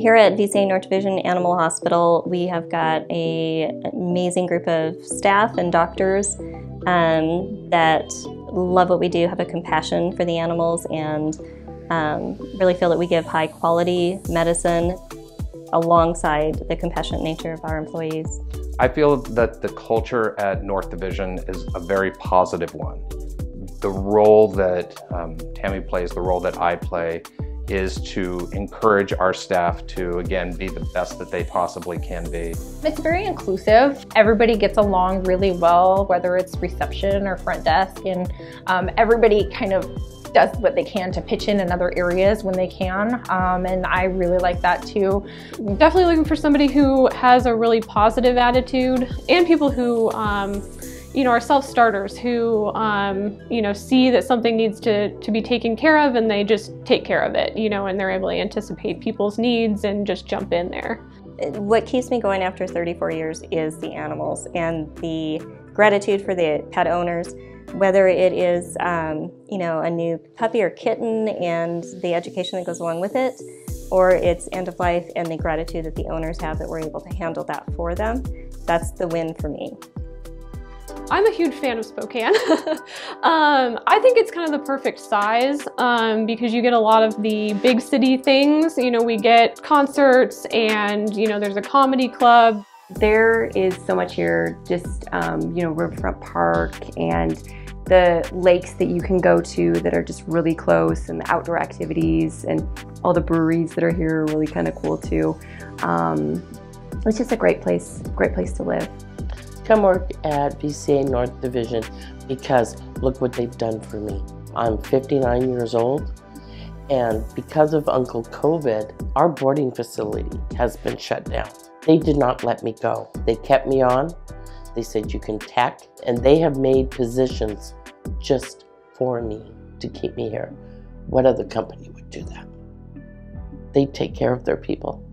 Here at VCA North Division Animal Hospital, we have got a amazing group of staff and doctors um, that love what we do, have a compassion for the animals, and um, really feel that we give high quality medicine alongside the compassionate nature of our employees. I feel that the culture at North Division is a very positive one. The role that um, Tammy plays, the role that I play, is to encourage our staff to, again, be the best that they possibly can be. It's very inclusive. Everybody gets along really well, whether it's reception or front desk, and um, everybody kind of does what they can to pitch in in other areas when they can, um, and I really like that too. Definitely looking for somebody who has a really positive attitude and people who um, you know, are self-starters who, um, you know, see that something needs to, to be taken care of and they just take care of it, you know, and they're able to anticipate people's needs and just jump in there. What keeps me going after 34 years is the animals and the gratitude for the pet owners, whether it is, um, you know, a new puppy or kitten and the education that goes along with it, or it's end of life and the gratitude that the owners have that we're able to handle that for them. That's the win for me. I'm a huge fan of Spokane. um, I think it's kind of the perfect size um, because you get a lot of the big city things. You know, we get concerts and, you know, there's a comedy club. There is so much here, just, um, you know, Riverfront Park and the lakes that you can go to that are just really close and the outdoor activities and all the breweries that are here are really kind of cool too. Um, it's just a great place, great place to live come work at VCA North Division because look what they've done for me. I'm 59 years old and because of Uncle COVID, our boarding facility has been shut down. They did not let me go. They kept me on. They said you can tack and they have made positions just for me to keep me here. What other company would do that? They take care of their people.